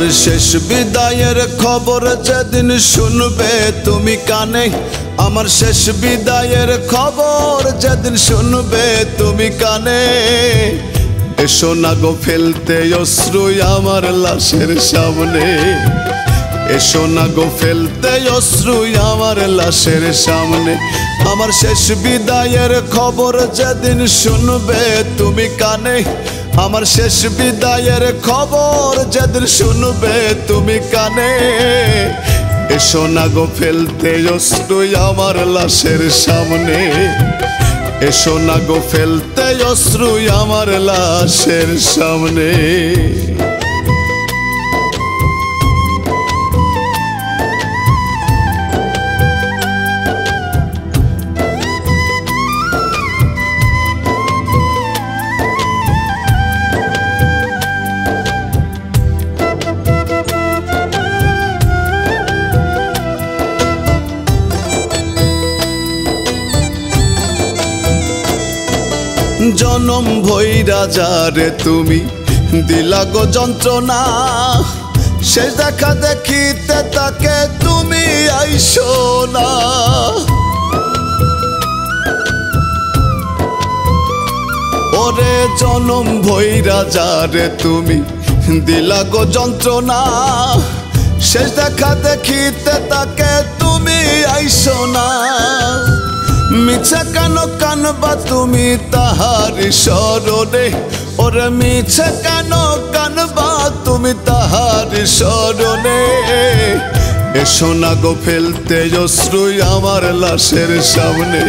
আমার শেষ বিদায়ের খবর যেদিন শুনবে তুমি কানে। আমার শেষ বিদায়ের খবর যেদিন শুনবে তুমি কানে। এসো না গো ফেলতে অশ্রু আমার লাশের সামনে। এসো না গো ফেলতে অশ্রু আমার লাশের সামনে। আমার শেষ বিদায়ের খবর যেদিন শুনবে তুমি কানে। আমার শেষ বিদায়ের খবর যেদিন শুনবে তুমি কানে। এসো না গো ফেলতে অস্তুই আমার লাশের সামনে। এসো না গো ফেলতে অশ্রু আমার লাশের সামনে। জনম ভৈরা যারে তুমি দিলা গো যন্ত্রণা। শেষ দেখা দেখিতে তাকে তুমি আইসো না। ওরে জনম ভৈরা যারে তুমি দিলা গো যন্ত্রণা। শেষ দেখা দেখিতে তাকে তুমি আইসো না। মিছা কেন কানবা তুমি তাহার স্মরণে। ওরে মিছা কেন কানবা তুমি তাহার স্মরণে। এসো না গো ফেলতে অশ্রু আমার লাশের সামনে।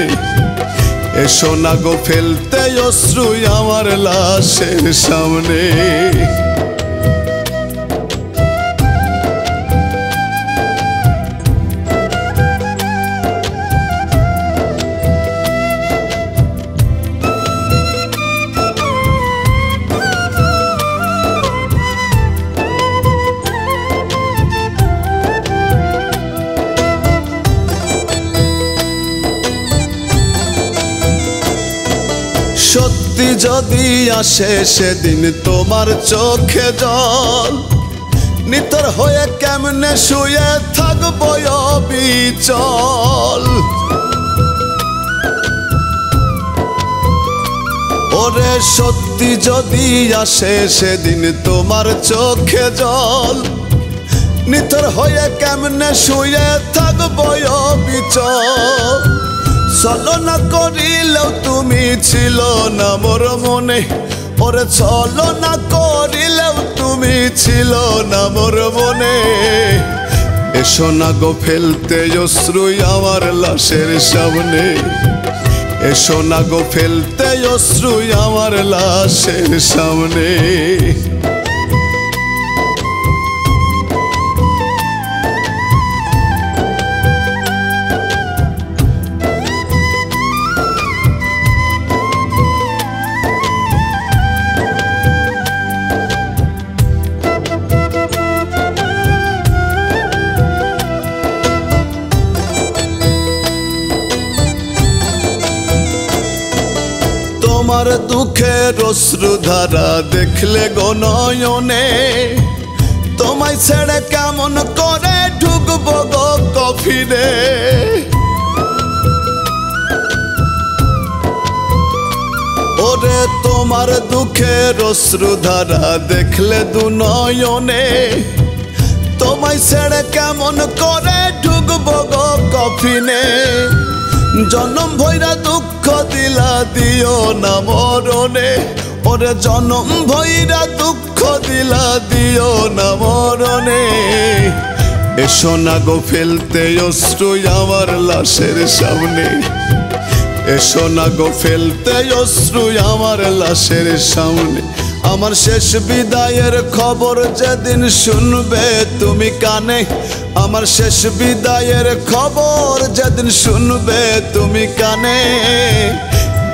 এসো না গো ফেলতে অশ্রু আমার লাশের সামনে। সত্যি যদি আসে সেদিন তোমার চোখে জল। নিতর হয়ে কেমনে শুয়ে থাকব বিচল ওরে সত্যি যদি আসে সেদিন তোমার চোখে জল। নিতর হয়ে কেমনে শুয়ে থাকব বিচল ছলনা করিলেও তুমি ছিল না মোর মনে। ওরে ছলনা করিলেও তুমি ছিল না মোর মনে। এসো না গো ফেলতে অশ্রুই আমার লাশের সামনে। এসো না গো ফেলতে অশ্রুই আমার লাশের সামনে। তোমার দুঃখের অশ্রুধারা দেখলে গো নয়নে। তোমায় ছেড়ে কেমন করে ঢুকবো গো কফিনে? ওরে, তোমার দুঃখের অশ্রুধারা দেখলে দু নয়নে। তোমায় ছেড়ে কেমন করে ঢুকবো গো কফিনে? জনম ভৈরা দুঃখ দিলা দিও না মরণে। ওরে জনম ভৈরা দুঃখ দিলা দিও না মরণে। এসো না গো ফেলতে অশ্রু আমার লাশের সামনে। এসো না গো ফেলতে অশ্রু আমার লাশের সামনে। আমার শেষ বিদায়ের খবর যেদিন শুনবে তুমি কানে। আমার শেষ বিদায়ের খবর যেদিন শুনবে তুমি কানে।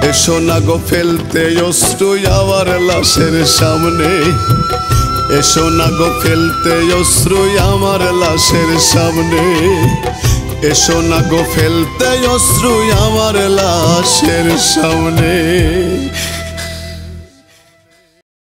এসো না গো ফেলতে অশ্রু আমার লাশের সামনে। এসো না গো ফেলতে অশ্রু আমার লাশের সামনে। এসো না গো ফেলতে অশ্রু আমার লাশের সামনে।